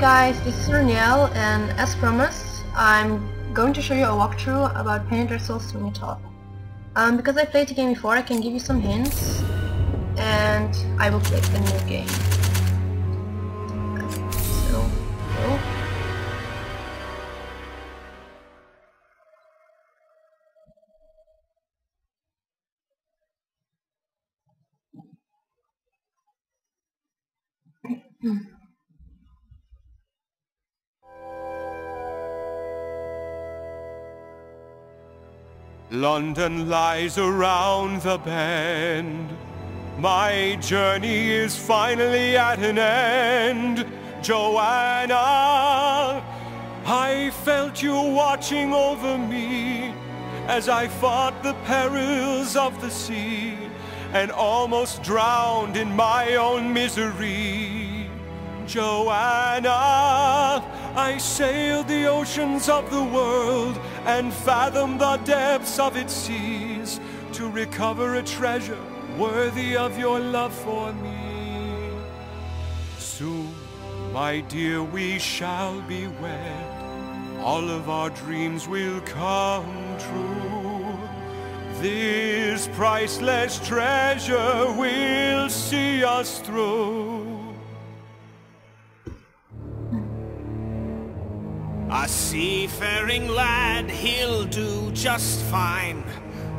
Guys, this is Raniel and as promised I'm going to show you a walkthrough about Penny Dreadful's Sweeney Todd. Um, because I played the game before I can give you some hints and I will play the new game. So, go. London lies around the bend. My journey is finally at an end. Joanna, I felt you watching over me as I fought the perils of the sea and almost drowned in my own misery. Joanna, I sailed the oceans of the world and fathomed the depths of its seas to recover a treasure worthy of your love for me. Soon, my dear, we shall be wed. All of our dreams will come true. This priceless treasure will see us through. A seafaring lad, he'll do just fine.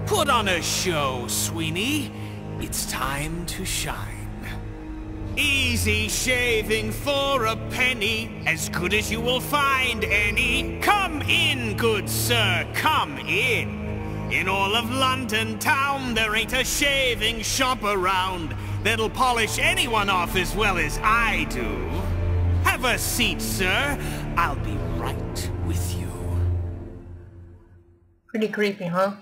Put on a show, Sweeney. It's time to shine. Easy shaving for a penny, as good as you will find any. Come in, good sir, come in. In all of London town, there ain't a shaving shop around that'll polish anyone off as well as I do. A seat, sir. I'll be right with you. Pretty creepy, huh?